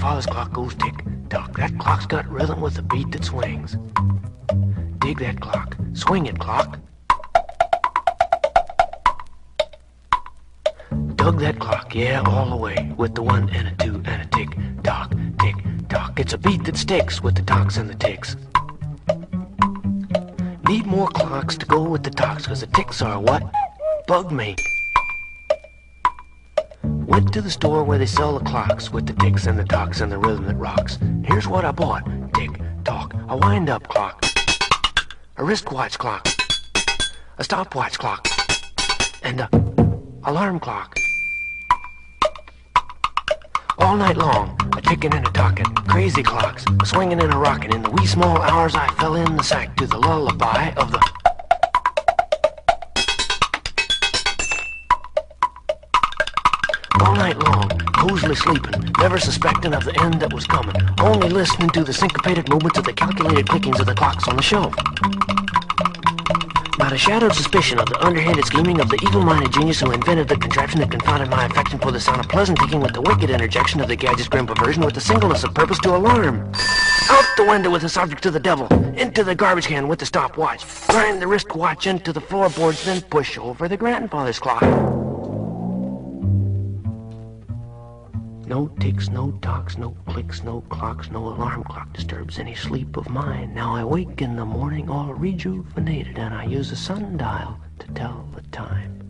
grandfather's clock goes tick tock. That clock's got rhythm with a beat that swings. Dig that clock. Swing it, clock. Dug that clock, yeah, all the way, with the one and a two and a tick tock, tick tock. It's a beat that sticks with the tocks and the ticks. Need more clocks to go with the tocks, cause the ticks are what? Bug me. Went to the store where they sell the clocks with the ticks and the tocks and the rhythm that rocks. Here's what I bought. Tick, tock, a wind-up clock, a wristwatch clock, a stopwatch clock, and a alarm clock. All night long, a ticking and a talking, crazy clocks, a swinging and a rocking. In the wee small hours, I fell in the sack to the lullaby of the. All night long, cozily sleeping, never suspecting of the end that was coming, only listening to the syncopated movements of the calculated clickings of the clocks on the shelf. Not a shadowed suspicion of the underhanded scheming of the evil-minded genius who invented the contraption that confounded my affection for the sound of pleasant ticking with the wicked interjection of the gadget's grim perversion with the singleness of purpose to alarm. Out the window with the subject to the devil, into the garbage can with the stopwatch, grind the wristwatch into the floorboards, then push over the grandfather's clock. No ticks, no tocks, no clicks, no clocks, no alarm clock disturbs any sleep of mine. Now I wake in the morning all rejuvenated, and I use a sundial to tell the time.